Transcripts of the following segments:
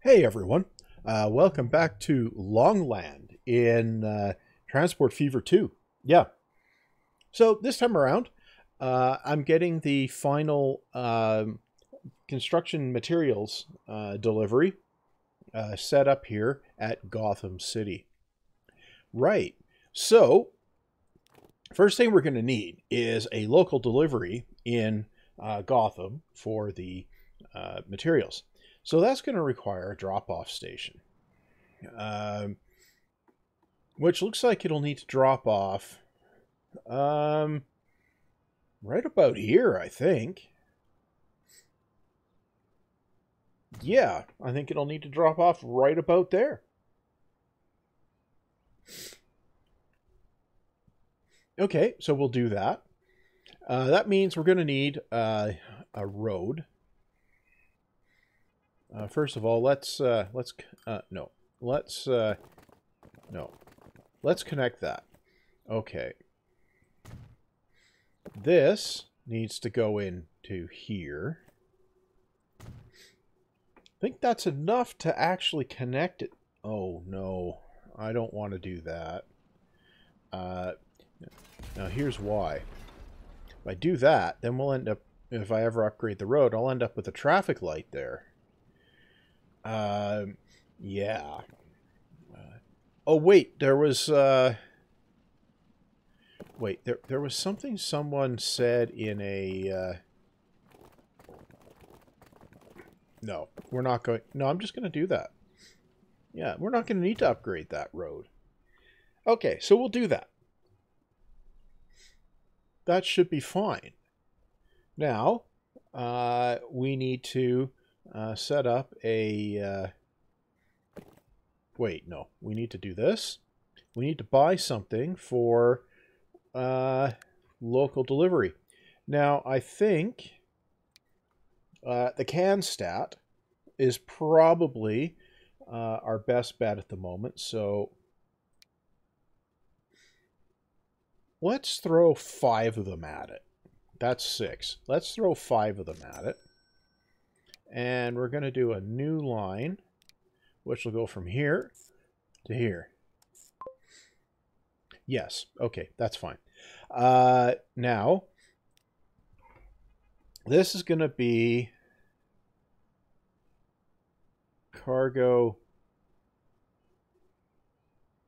Hey everyone, uh, welcome back to Longland in uh, Transport Fever 2. Yeah. So this time around, uh, I'm getting the final um, construction materials uh, delivery uh, set up here at Gotham City. Right. So, first thing we're going to need is a local delivery in uh, Gotham for the materials. So that's going to require a drop-off station. Um, which looks like it'll need to drop off um, right about here, I think. Yeah, I think it'll need to drop off right about there. Okay, so we'll do that. Uh, that means we're going to need uh, a road uh, first of all, let's uh, let's uh, no, let's uh, no, let's connect that. Okay. This needs to go into here. I think that's enough to actually connect it. Oh no, I don't want to do that. Uh, now here's why. If I do that, then we'll end up, if I ever upgrade the road, I'll end up with a traffic light there. Um, yeah. Uh, oh wait, there was. Uh, wait, there there was something someone said in a. Uh, no, we're not going. No, I'm just going to do that. Yeah, we're not going to need to upgrade that road. Okay, so we'll do that. That should be fine. Now, uh, we need to uh, set up a... Uh, wait, no. We need to do this. We need to buy something for uh, local delivery. Now, I think uh, the CanStat is probably uh, our best bet at the moment. So let's throw five of them at it. That's six. Let's throw five of them at it. And we're going to do a new line, which will go from here to here. Yes, okay, that's fine. Uh, now, this is going to be cargo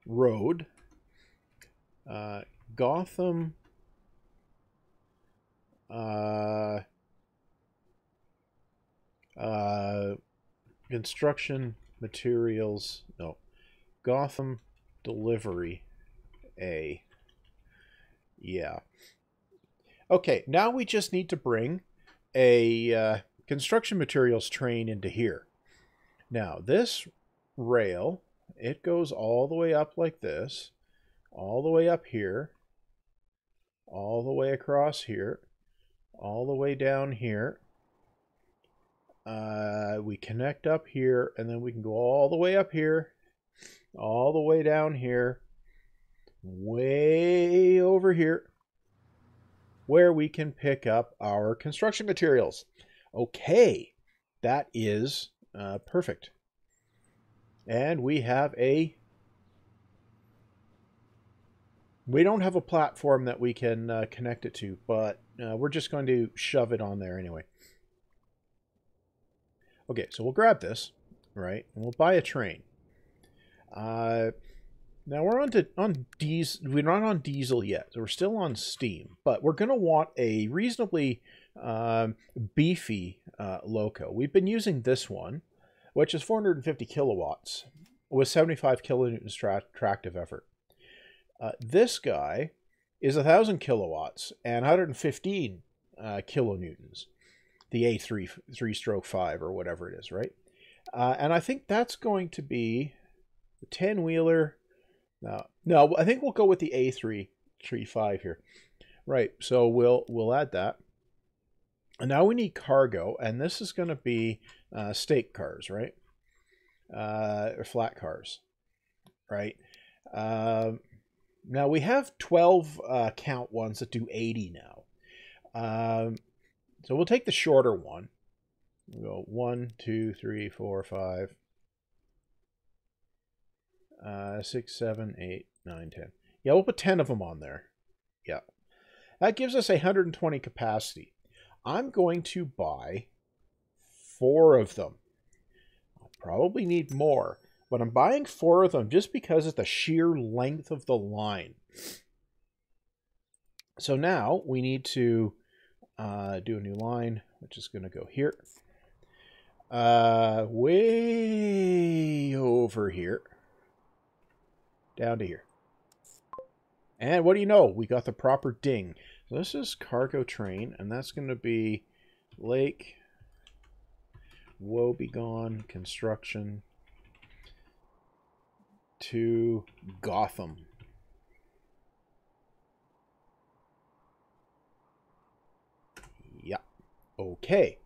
road, uh, Gotham, uh, uh, construction materials. No. Gotham delivery A. Yeah. Okay, now we just need to bring a uh, construction materials train into here. Now, this rail, it goes all the way up like this, all the way up here, all the way across here, all the way down here, uh, we connect up here and then we can go all the way up here all the way down here way over here where we can pick up our construction materials. Okay that is uh, perfect. And we have a we don't have a platform that we can uh, connect it to but uh, we're just going to shove it on there anyway Okay, so we'll grab this, right, and we'll buy a train. Uh, now we're on to, on diesel. We're not on diesel yet, so we're still on steam. But we're going to want a reasonably um, beefy uh, loco. We've been using this one, which is 450 kilowatts with 75 kilonewtons tra tractive effort. Uh, this guy is 1,000 kilowatts and 115 uh, kilonewtons the A3 three stroke five or whatever it is, right? Uh, and I think that's going to be the 10 wheeler. No, no, I think we'll go with the A3 three five here. Right. So we'll we'll add that. And now we need cargo, and this is going to be uh, stake cars, right? Uh, or flat cars, right? Um, now we have 12 uh, count ones that do 80 now. Um, so we'll take the shorter one. We'll go one, two, three, four, five, Uh, six, seven, eight, nine, ten. Yeah, we'll put 10 of them on there. Yeah. That gives us 120 capacity. I'm going to buy four of them. I'll probably need more, but I'm buying four of them just because of the sheer length of the line. So now we need to uh, do a new line, which is going to go here. Uh, way over here. Down to here. And what do you know? We got the proper ding. So this is cargo train, and that's going to be Lake Woebegone Construction to Gotham. Yeah. Okay.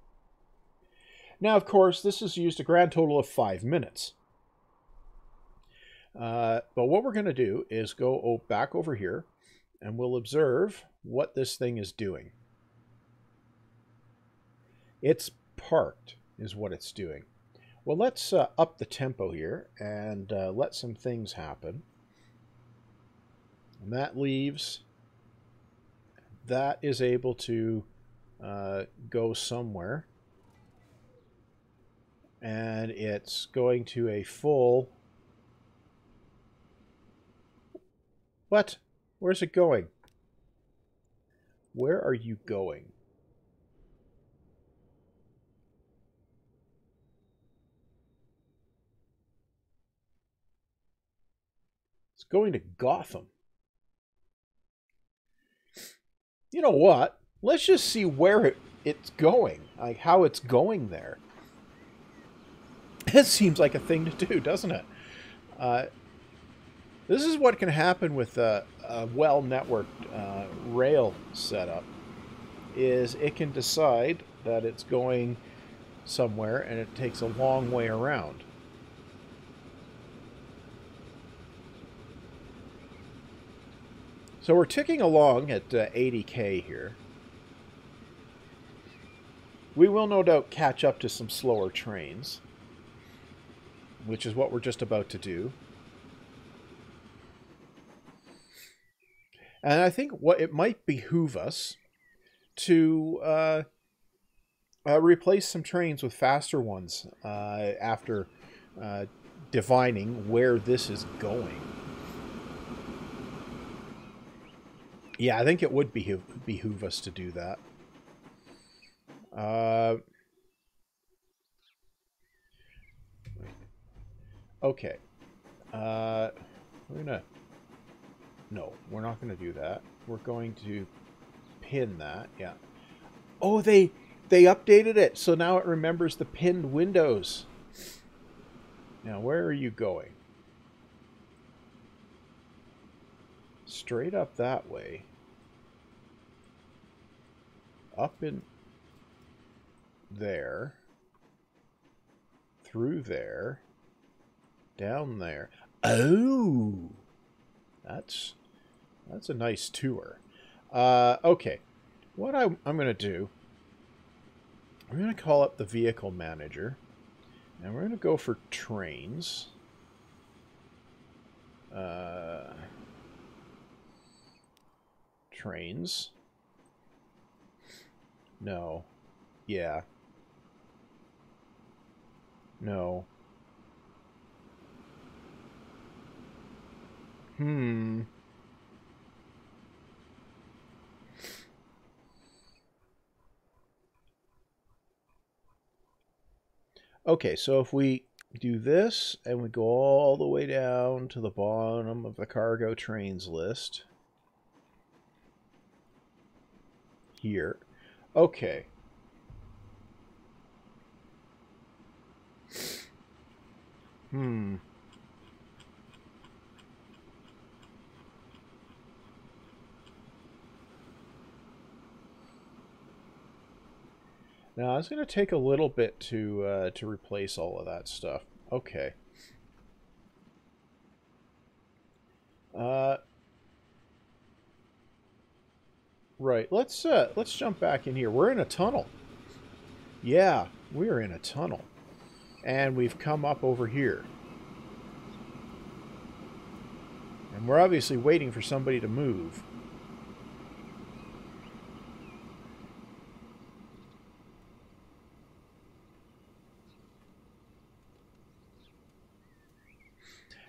Now, of course, this has used a grand total of five minutes. Uh, but what we're going to do is go back over here and we'll observe what this thing is doing. It's parked is what it's doing. Well, let's uh, up the tempo here and uh, let some things happen. And that leaves, that is able to uh, go somewhere. And it's going to a full What? Where's it going? Where are you going? It's going to Gotham. You know what? Let's just see where it, it's going. Like, how it's going there. It seems like a thing to do, doesn't it? Uh, this is what can happen with a, a well-networked uh, rail setup, is it can decide that it's going somewhere and it takes a long way around. So we're ticking along at uh, 80k here. We will no doubt catch up to some slower trains, which is what we're just about to do. And I think what it might behoove us to uh, uh, replace some trains with faster ones uh, after uh, divining where this is going. Yeah, I think it would behoove, behoove us to do that. Uh, okay. Uh, we're gonna no, we're not to do that. We're going to pin that. Yeah. Oh, they they updated it. So now it remembers the pinned windows. Now, where are you going? Straight up that way. Up in there. Through there. Down there. Oh! That's that's a nice tour. Uh, okay, what I, I'm going to do, I'm going to call up the vehicle manager, and we're going to go for trains. Uh, trains. No. Yeah. No. Hmm. Okay, so if we do this and we go all the way down to the bottom of the cargo trains list here. Okay. Hmm. Now, it's going to take a little bit to uh, to replace all of that stuff. Okay. Uh, right. Let's uh, let's jump back in here. We're in a tunnel. Yeah, we're in a tunnel, and we've come up over here. And we're obviously waiting for somebody to move.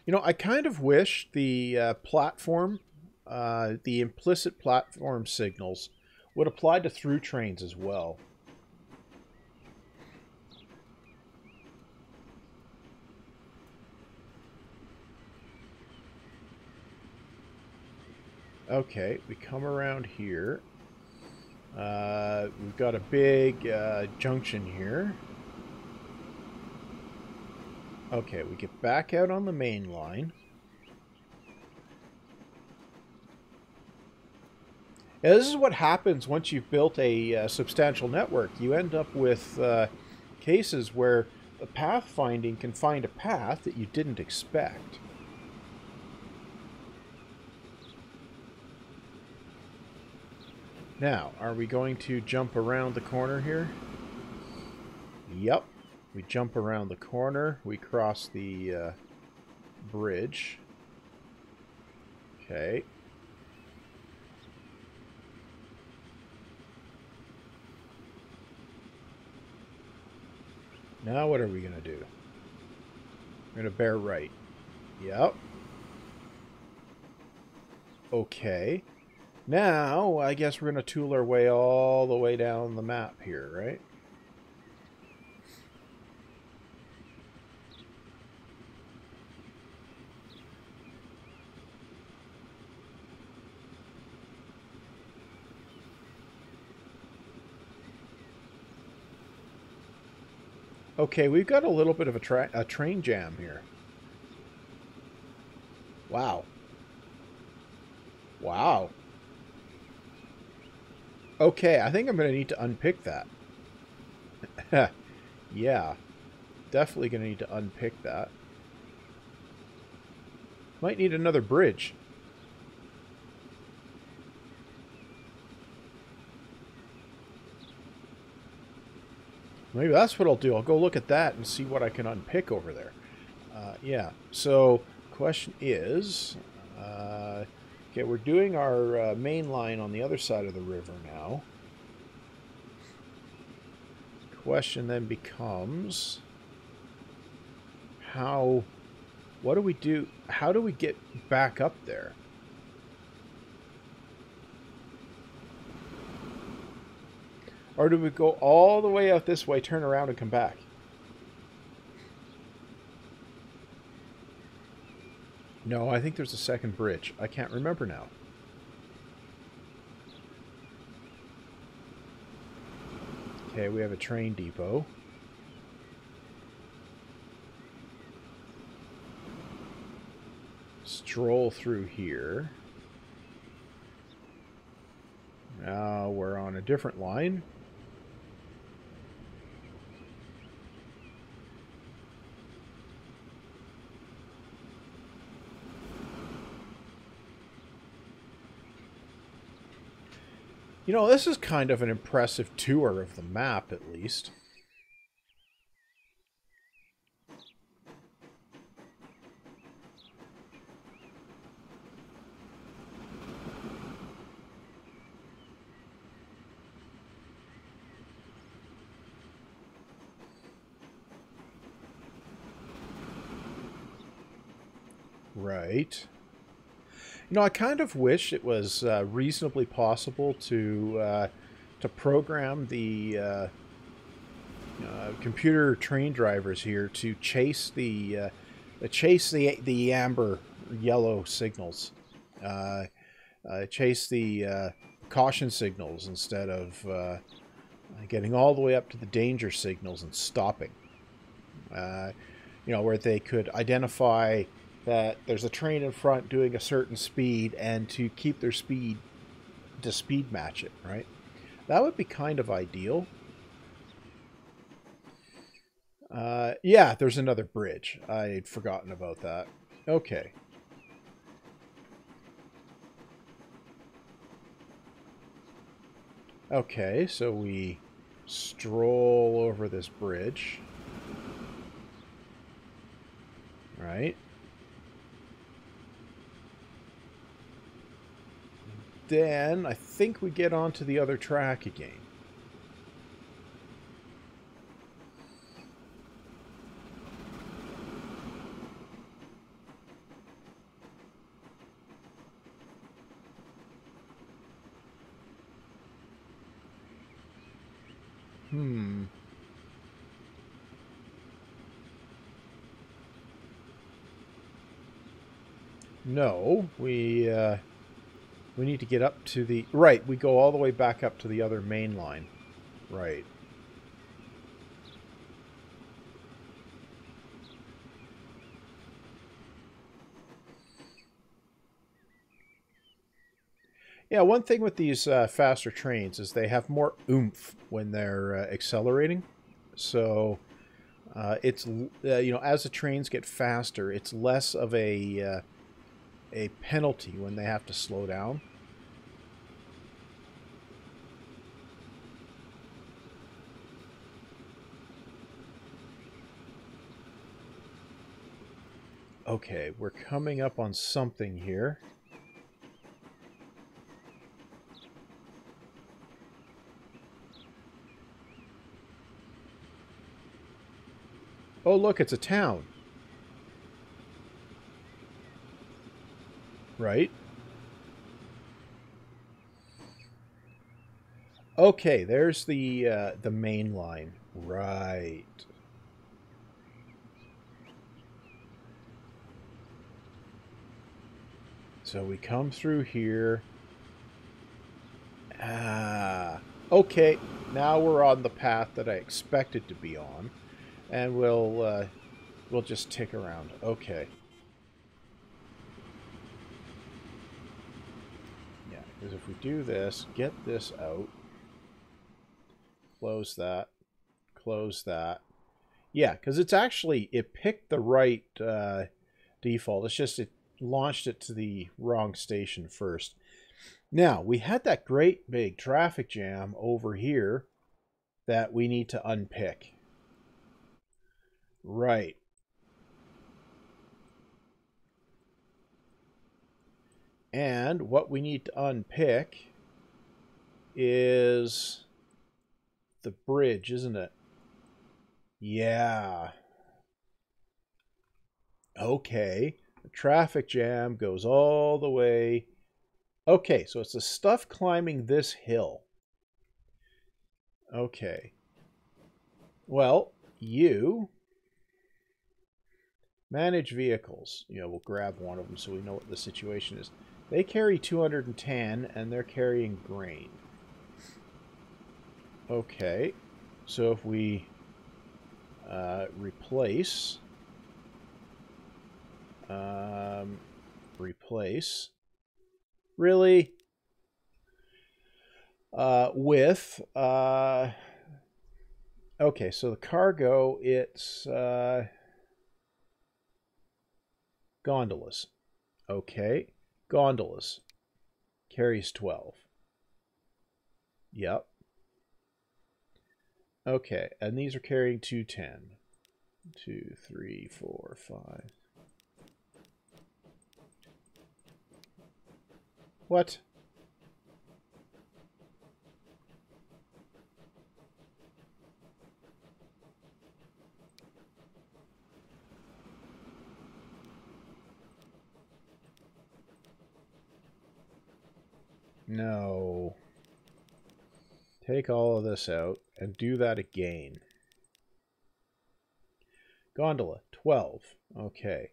You know, I kind of wish the uh, platform, uh, the implicit platform signals, would apply to through trains as well. Okay, we come around here. Uh, we've got a big uh, junction here. Okay, we get back out on the main line. This is what happens once you've built a uh, substantial network. You end up with uh, cases where the pathfinding can find a path that you didn't expect. Now, are we going to jump around the corner here? Yep. We jump around the corner. We cross the uh, bridge. Okay. Now what are we going to do? We're going to bear right. Yep. Okay. Now, I guess we're going to tool our way all the way down the map here, right? Okay, we've got a little bit of a, tra a train jam here. Wow. Wow. Okay, I think I'm going to need to unpick that. yeah. Definitely going to need to unpick that. Might need another bridge. Maybe that's what I'll do. I'll go look at that and see what I can unpick over there. Uh, yeah, so question is... Uh, Okay, we're doing our uh, main line on the other side of the river now. Question then becomes how what do we do how do we get back up there? Or do we go all the way out this way, turn around and come back? No, I think there's a second bridge. I can't remember now. Okay, we have a train depot. Stroll through here. Now we're on a different line. You know, this is kind of an impressive tour of the map, at least. Right. You know, I kind of wish it was uh, reasonably possible to uh, to program the uh, uh computer train drivers here to chase the uh, chase the the amber yellow signals, uh, chase the caution signals instead of getting all the way up to the danger signals and stopping. you know, where they could identify that there's a train in front doing a certain speed and to keep their speed to speed match it, right? That would be kind of ideal. Uh, yeah, there's another bridge. I'd forgotten about that. Okay. Okay, so we stroll over this bridge. Right. Then I think we get onto the other track again. Hmm. No, we uh, we need to get up to the right. We go all the way back up to the other main line. Right. Yeah, one thing with these uh, faster trains is they have more oomph when they're uh, accelerating. So uh, it's uh, you know as the trains get faster, it's less of a uh, a penalty when they have to slow down. Okay, we're coming up on something here. Oh, look, it's a town. Right? Okay, there's the uh, the main line. Right. So we come through here. Ah, okay. Now we're on the path that I expected to be on, and we'll uh, we'll just tick around. Okay. Yeah, because if we do this, get this out, close that, close that. Yeah, because it's actually it picked the right uh, default. It's just it launched it to the wrong station first. Now, we had that great big traffic jam over here that we need to unpick. Right. And what we need to unpick is the bridge, isn't it? Yeah. Okay. The traffic jam goes all the way. Okay, so it's the stuff climbing this hill. Okay. Well, you manage vehicles. You know, we'll grab one of them so we know what the situation is. They carry 210 and they're carrying grain. Okay, so if we uh, replace um, replace. Really? Uh, with, uh, okay, so the cargo, it's, uh, gondolas. Okay, gondolas. Carries 12. Yep. Okay, and these are carrying 210. 2, 3, 4, 5. What? No. Take all of this out and do that again. Gondola, 12. Okay.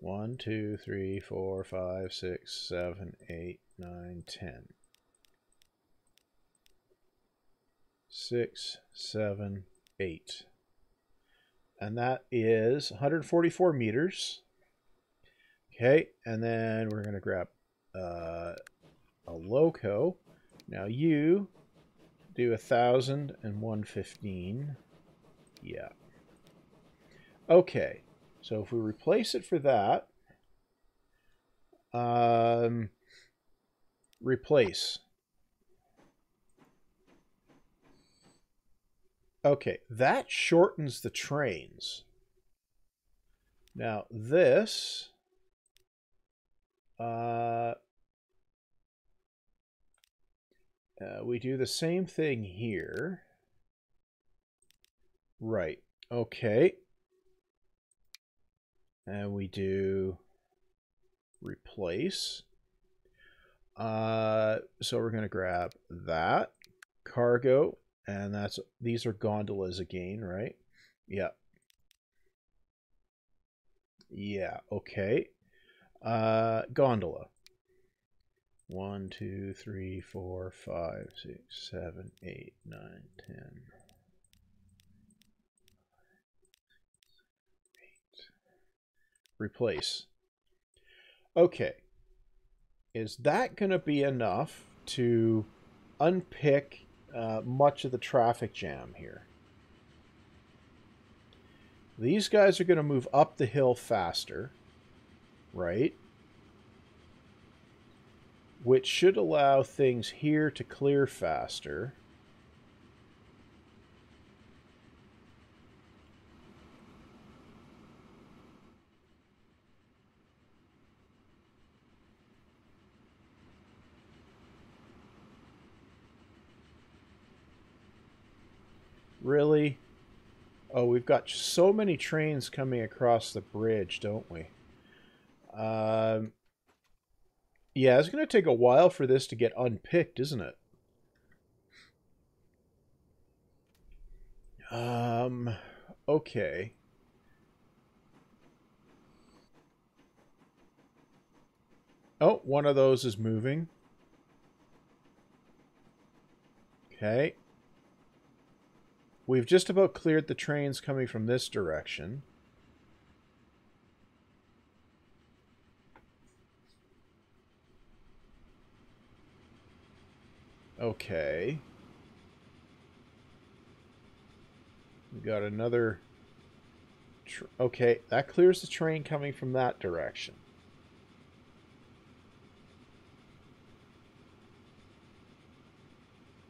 One, two, three, four, five, six, seven, eight, nine, ten. Six, seven, eight. And that is 144 meters. Okay, and then we're going to grab uh, a loco. Now you do a thousand and one fifteen. Yeah. Okay. So if we replace it for that, um, replace. Okay, that shortens the trains. Now this, uh, Uh, we do the same thing here. Right. Okay. And we do replace. Uh, so we're going to grab that cargo, and that's these are gondolas again, right? Yeah. Yeah, okay. Uh, gondola. One, two, three, four, five, six, seven, eight, nine, ten. Eight. Replace. Okay. Is that going to be enough to unpick uh, much of the traffic jam here? These guys are going to move up the hill faster, right? Which should allow things here to clear faster. Really? Oh, we've got so many trains coming across the bridge, don't we? Um, yeah, it's going to take a while for this to get unpicked, isn't it? Um, okay. Oh, one of those is moving. Okay. We've just about cleared the trains coming from this direction. Okay. We got another... okay, that clears the train coming from that direction.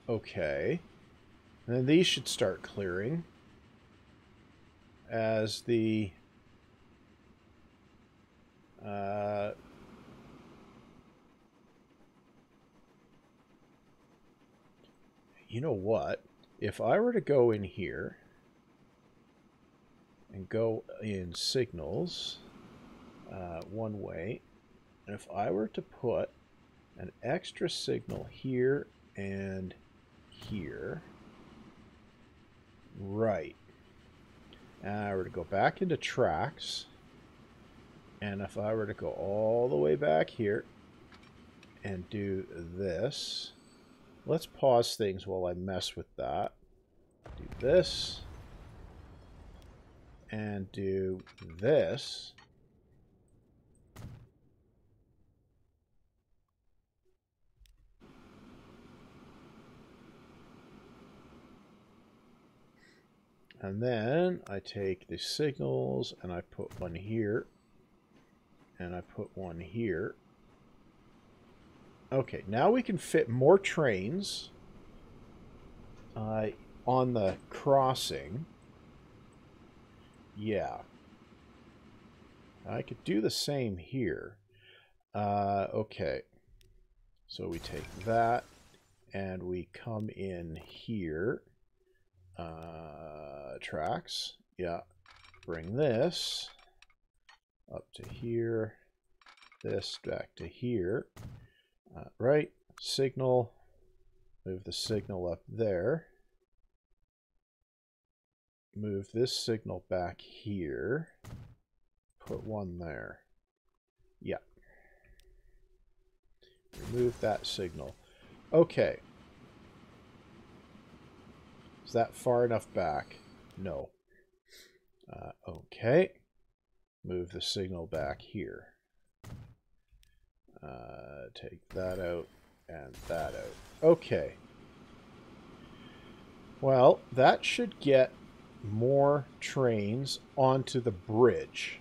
Okay. And then these should start clearing as the uh, you know what? If I were to go in here and go in signals uh, one way, and if I were to put an extra signal here and here, right. And I were to go back into tracks, and if I were to go all the way back here and do this, Let's pause things while I mess with that. Do this. And do this. And then I take the signals and I put one here. And I put one here. Okay, now we can fit more trains uh, on the crossing. Yeah. I could do the same here. Uh, okay. So we take that and we come in here. Uh, tracks. Yeah. Bring this up to here. This back to here. Uh, right, signal, move the signal up there. Move this signal back here. Put one there. Yeah. Remove that signal. Okay. Is that far enough back? No. Uh, okay. Move the signal back here. Uh, take that out and that out. Okay. Well, that should get more trains onto the bridge.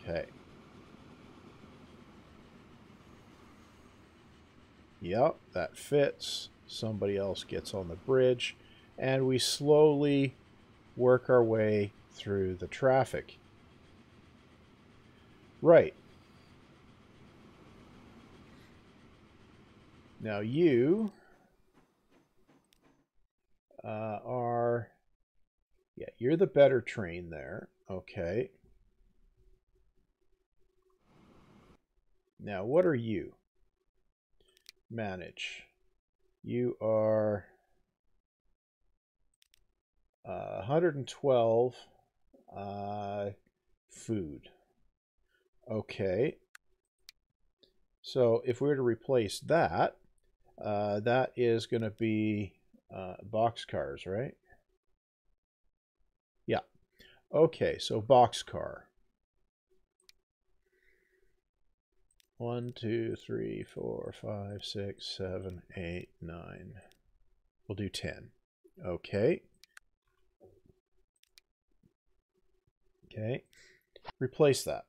Okay. Yep, that fits. Somebody else gets on the bridge. And we slowly work our way through the traffic. Right. Now you uh, are, yeah, you're the better train there. Okay. Now, what are you? Manage. You are uh, 112 uh, food. Okay. So if we were to replace that, uh, that is going to be uh, box cars, right? Yeah. Okay, so box car. One, two, three, four, five, six, seven, eight, nine. We'll do 10. Okay. Okay. Replace that.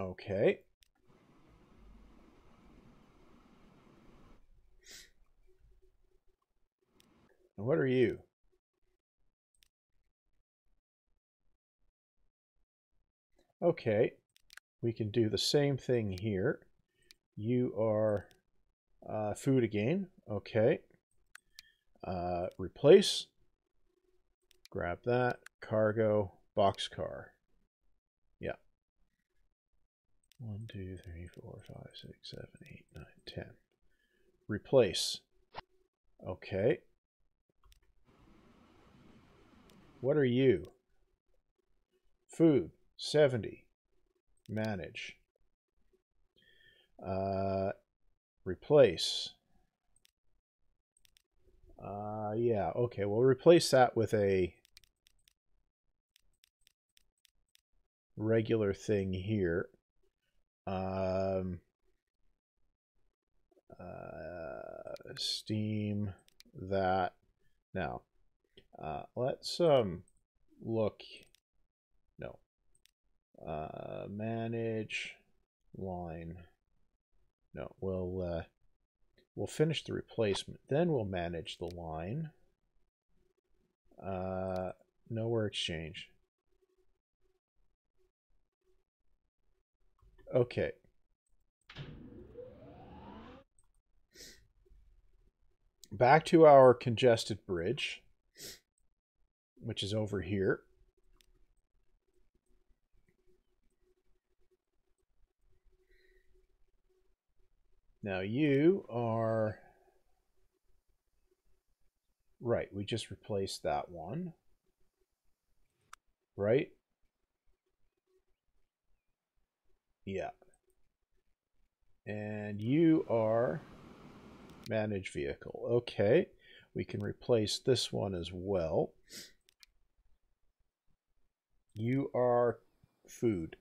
Okay. And what are you? Okay, we can do the same thing here. You are uh, food again. Okay. Uh, replace. Grab that. Cargo. Boxcar. Yeah. One, two, three, four, five, six, seven, eight, nine, ten. Replace. Okay. What are you? Food, 70. Manage. Uh, replace. Uh, yeah, okay, we'll replace that with a regular thing here. Um, uh, Steam that. Now, uh, let's um look. No. Uh, manage line. No, we'll uh, we'll finish the replacement. Then we'll manage the line. Uh, nowhere exchange. Okay. Back to our congested bridge which is over here. Now you are, right, we just replaced that one, right? Yeah. And you are manage vehicle. Okay, we can replace this one as well. You are food.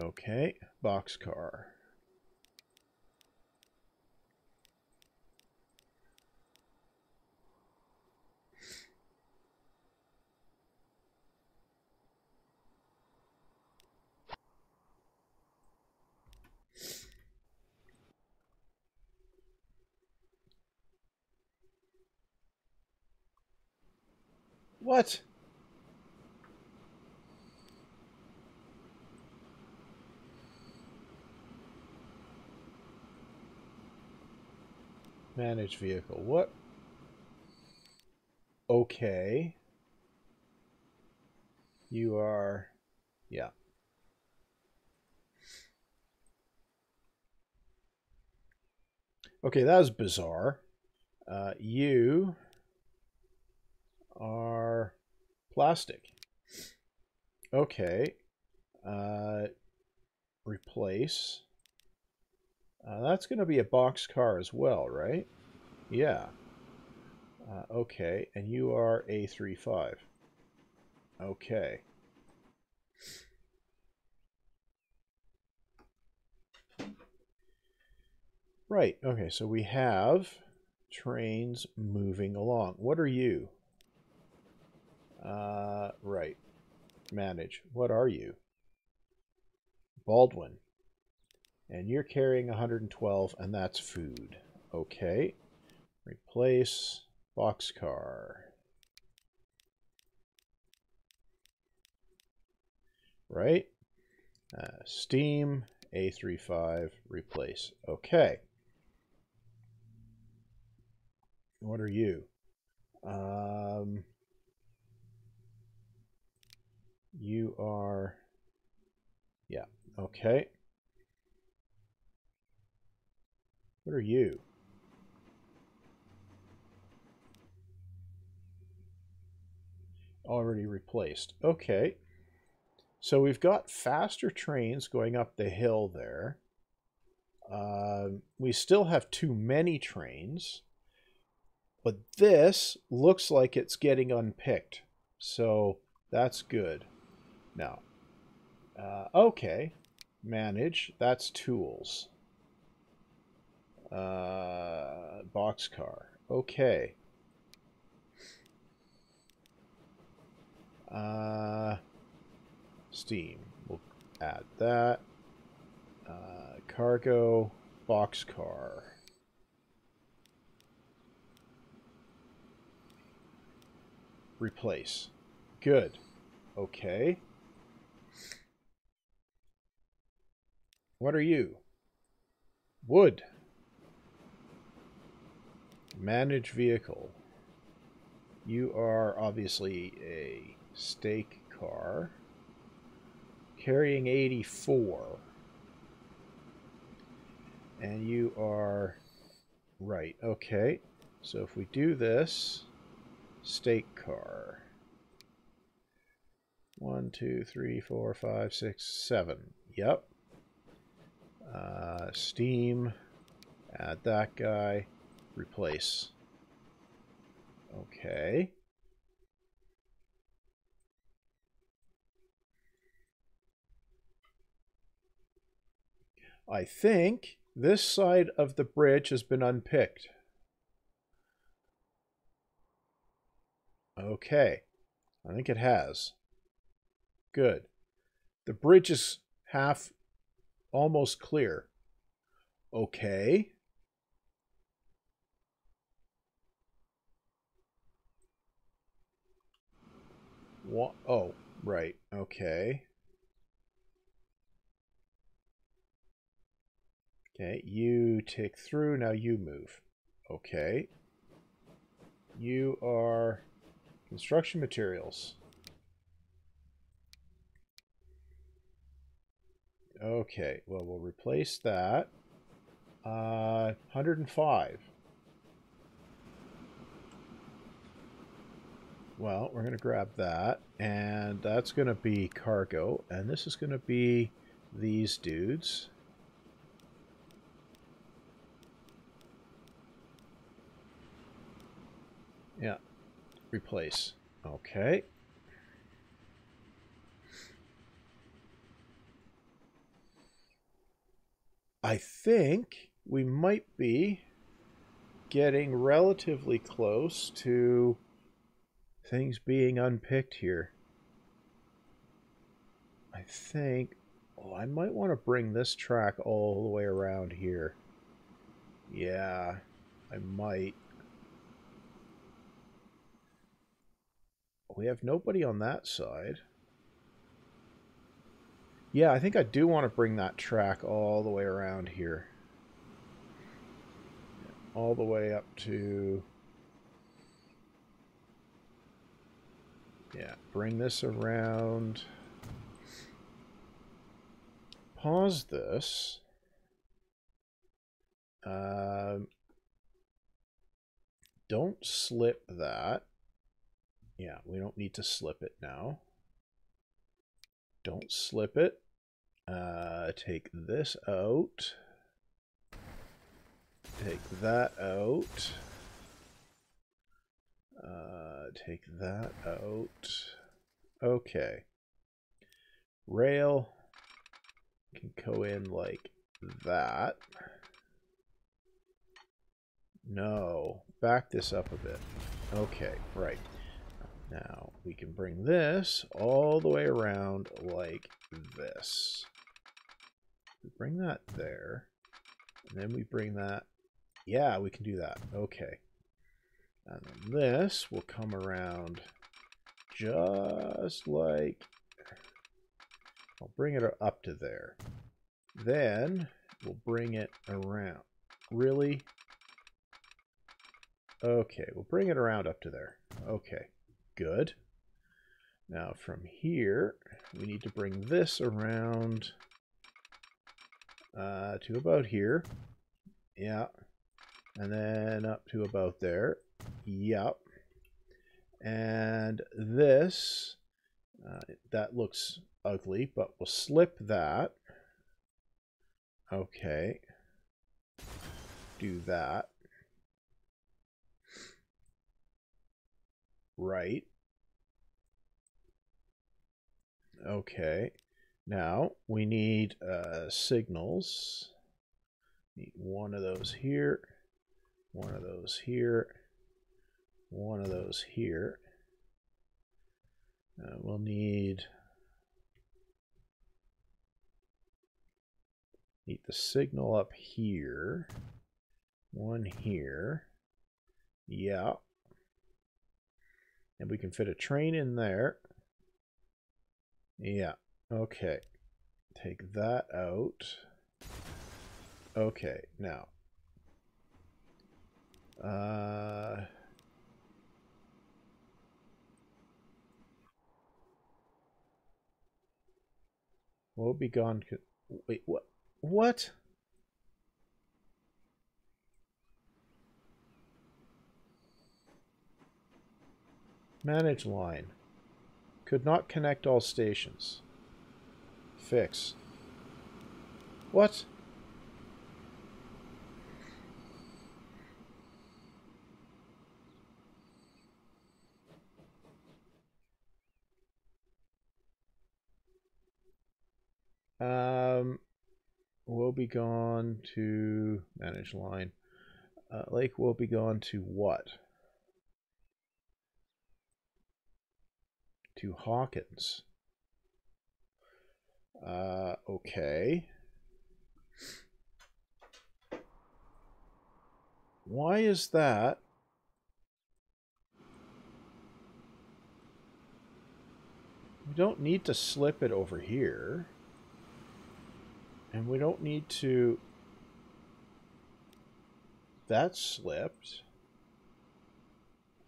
Okay, boxcar. What? Manage vehicle. What? Okay. You are... Yeah. Okay, that was bizarre. Uh, you are plastic. Okay. Uh, replace. Uh, that's going to be a box car as well, right? Yeah. Uh, okay, and you are A35. Okay. Right, okay, so we have trains moving along. What are you? Uh, right. Manage. What are you? Baldwin. And you're carrying 112, and that's food. Okay. Replace boxcar. Right? Uh, steam A35, replace. Okay. What are you? Um, you are, yeah, okay. What are you? Already replaced. Okay. So we've got faster trains going up the hill there. Uh, we still have too many trains. But this looks like it's getting unpicked. So that's good. Now, uh, okay. Manage. That's tools. Uh, boxcar. Okay. Uh, Steam. We'll add that. Uh, cargo, boxcar. Replace. Good. Okay. What are you? Wood. Manage vehicle. You are obviously a stake car. Carrying 84. And you are... Right, okay. So if we do this, stake car. One, two, three, four, five, six, seven. Yep. Uh, Steam. Add that guy. Replace. Okay. I think this side of the bridge has been unpicked. Okay. I think it has. Good. The bridge is half almost clear. Okay. What? Oh, right. Okay. Okay, you tick through, now you move. Okay. You are construction materials. Okay, well, we'll replace that. Uh, 105. Well, we're going to grab that, and that's going to be cargo, and this is going to be these dudes. Yeah. Replace. Okay. I think we might be getting relatively close to things being unpicked here. I think... Oh, I might want to bring this track all the way around here. Yeah, I might. We have nobody on that side. Yeah, I think I do want to bring that track all the way around here. All the way up to... Yeah, bring this around. Pause this. Um, don't slip that. Yeah, we don't need to slip it now. Don't slip it. Uh, take this out. Take that out. Uh, take that out. Okay. Rail can go in like that. No, back this up a bit. Okay, right. Now, we can bring this all the way around like this. We bring that there. And then we bring that. Yeah, we can do that. Okay. And then this will come around just like... I'll bring it up to there. Then we'll bring it around. Really? Okay, we'll bring it around up to there. Okay, good. Now from here, we need to bring this around uh, to about here. Yeah. And then up to about there. Yep. And this, uh, that looks ugly, but we'll slip that. Okay. Do that. Right. Okay. Now we need uh, signals. Need one of those here, one of those here, one of those here. Uh, we'll need need the signal up here, one here. Yeah. And we can fit a train in there. Yeah. Okay. Take that out. Okay, now. Uh... Will be gone. Wait, what? What? Manage line. Could not connect all stations. Fix. What? Um, will be gone to manage line. Uh, Lake will be gone to what? To Hawkins. Uh, okay. Why is that? We don't need to slip it over here. And we don't need to... That slipped.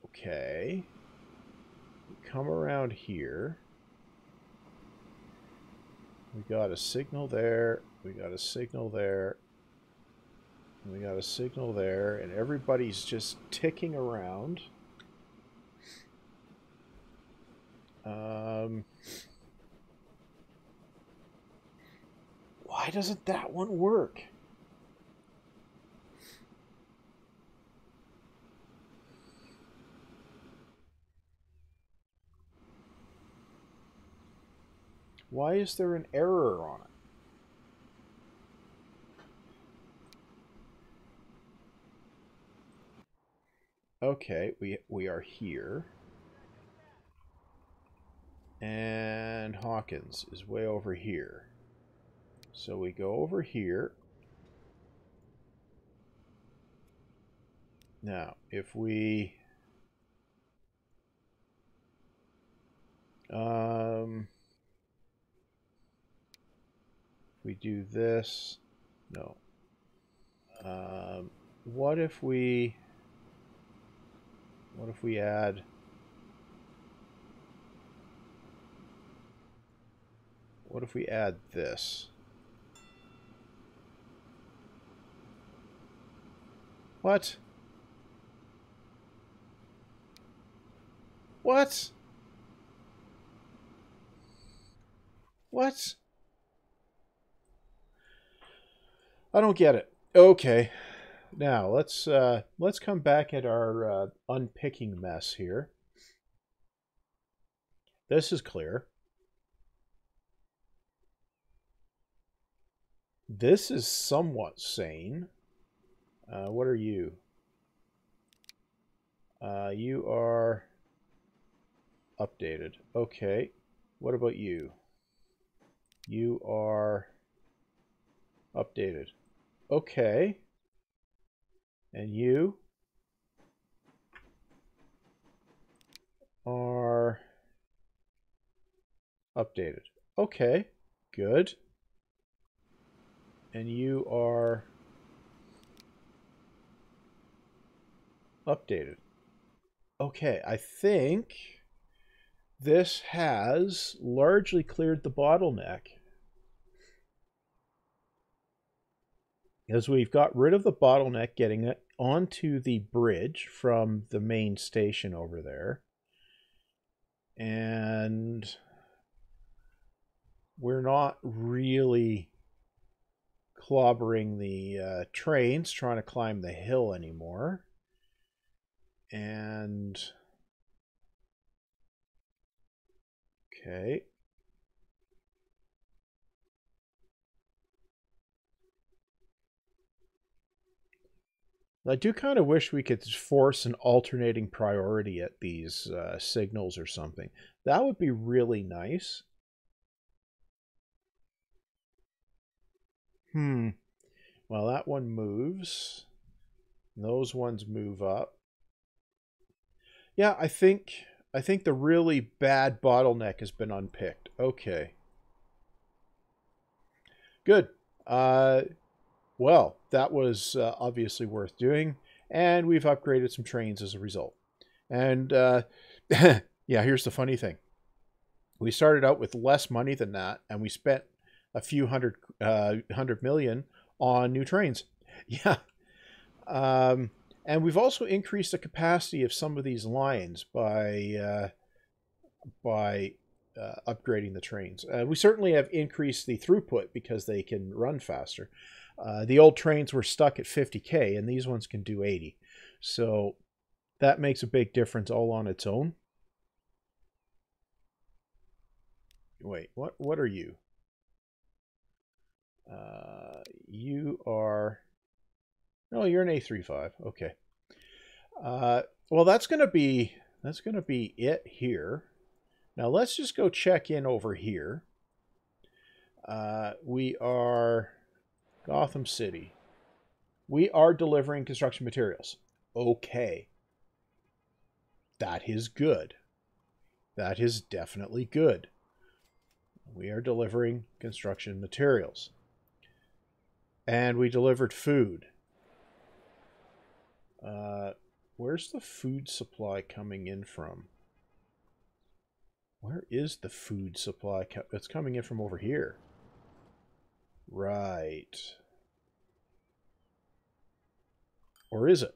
Okay. Come around here. We got a signal there. We got a signal there. We got a signal there. And everybody's just ticking around. Um... Why doesn't that one work? Why is there an error on it? Okay, we, we are here. And Hawkins is way over here. So we go over here. Now, if we um, we do this, no. Um, what if we, what if we add, what if we add this? What? What? What? I don't get it. Okay. Now, let's uh let's come back at our uh, unpicking mess here. This is clear. This is somewhat sane. Uh, what are you? Uh, you are updated. Okay. What about you? You are updated. Okay. And you are updated. Okay. Good. And you are updated. Okay, I think this has largely cleared the bottleneck. As we've got rid of the bottleneck getting it onto the bridge from the main station over there. And we're not really clobbering the uh, trains trying to climb the hill anymore. And okay. I do kind of wish we could force an alternating priority at these uh, signals or something. That would be really nice. Hmm. Well, that one moves. Those ones move up. Yeah, I think I think the really bad bottleneck has been unpicked. Okay. Good. Uh, well, that was uh, obviously worth doing, and we've upgraded some trains as a result. And uh, yeah, here's the funny thing. We started out with less money than that, and we spent a few hundred uh, hundred million on new trains. Yeah. Um, and we've also increased the capacity of some of these lines by uh, by uh, upgrading the trains. Uh, we certainly have increased the throughput because they can run faster. Uh, the old trains were stuck at 50k, and these ones can do 80. So that makes a big difference all on its own. Wait, what? What are you? Uh, you are. No, you're an A35. Okay. Uh, well, that's gonna be that's gonna be it here. Now let's just go check in over here. Uh, we are Gotham City. We are delivering construction materials. Okay. That is good. That is definitely good. We are delivering construction materials. And we delivered food. Uh, where's the food supply coming in from? Where is the food supply? It's coming in from over here. Right. Or is it?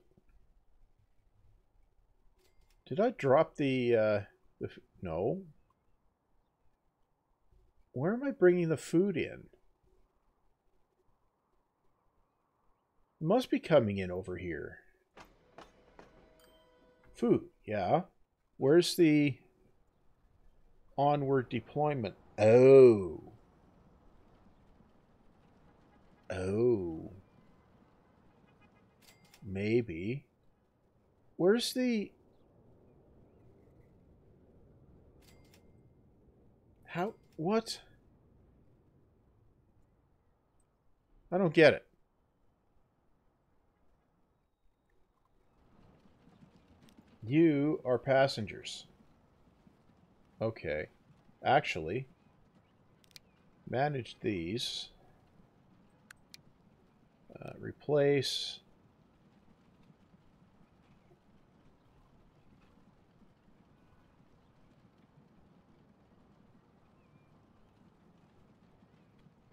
Did I drop the, uh, the, no. Where am I bringing the food in? It must be coming in over here. Food, yeah. Where's the onward deployment? Oh. Oh. Maybe. Where's the... How... What? I don't get it. You are passengers. Okay. Actually, manage these. Uh, replace.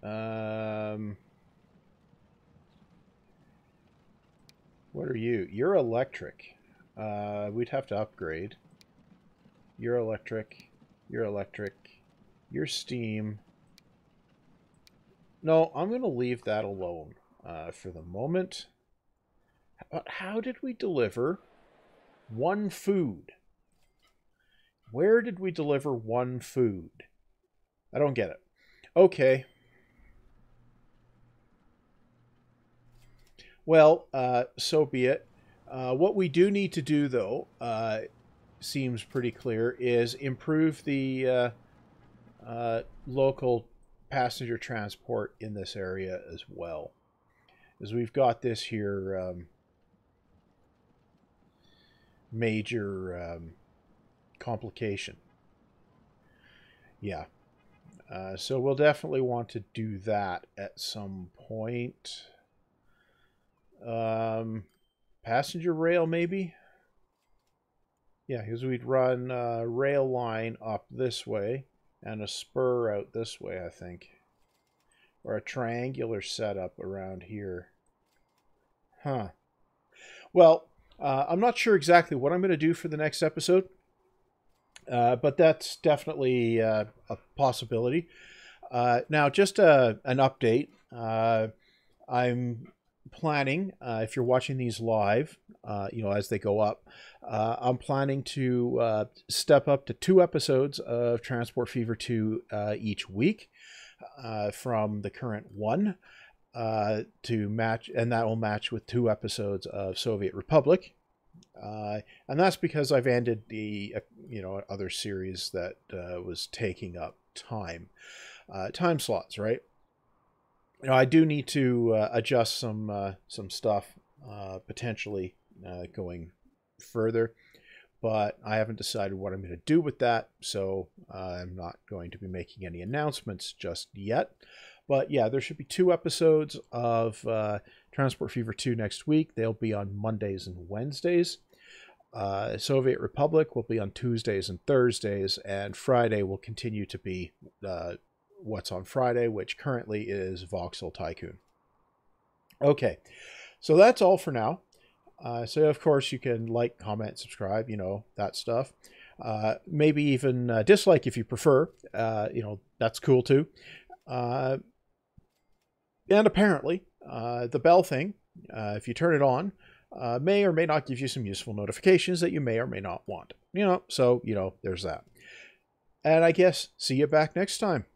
Um, what are you? You're electric. Uh, we'd have to upgrade. You're electric. You're electric. You're steam. No, I'm going to leave that alone uh, for the moment. But how did we deliver one food? Where did we deliver one food? I don't get it. Okay. Well, uh, so be it. Uh, what we do need to do, though, uh, seems pretty clear, is improve the uh, uh local passenger transport in this area as well is we've got this here um, major um, complication. Yeah. Uh, so we'll definitely want to do that at some point. Um, passenger rail, maybe? Yeah, because we'd run a rail line up this way and a spur out this way, I think. Or a triangular setup around here. Huh. Well, uh, I'm not sure exactly what I'm going to do for the next episode, uh, but that's definitely uh, a possibility. Uh, now, just a, uh, an update. Uh, I'm planning, if you're watching these live, you know, as they go up, I'm planning to step up to two episodes of Transport Fever 2 each week from the current one uh, to match, and that will match with two episodes of Soviet Republic. Uh, and that's because I've ended the uh, you know other series that uh, was taking up time uh, time slots, right? You know, I do need to uh, adjust some uh, some stuff potentially going further, but I haven't decided what I'm going to do with that, so I'm not going to be making any announcements just yet. But yeah, there should be two episodes of uh, Transport Fever 2 next week. They'll be on Mondays and Wednesdays. Uh, Soviet Republic will be on Tuesdays and Thursdays, and Friday will continue to be uh, what's on Friday, which currently is Voxel Tycoon. Okay, so that's all for now. Uh, so, of course, you can like, comment, subscribe, you know, that stuff. Uh, maybe even uh, dislike if you prefer. Uh, you know, that's cool too. Uh, and apparently, uh, the bell thing, if you turn it on, may or may not give you some useful notifications that you may or may not want. You know, so, you know, there's that. And I guess see you back next time.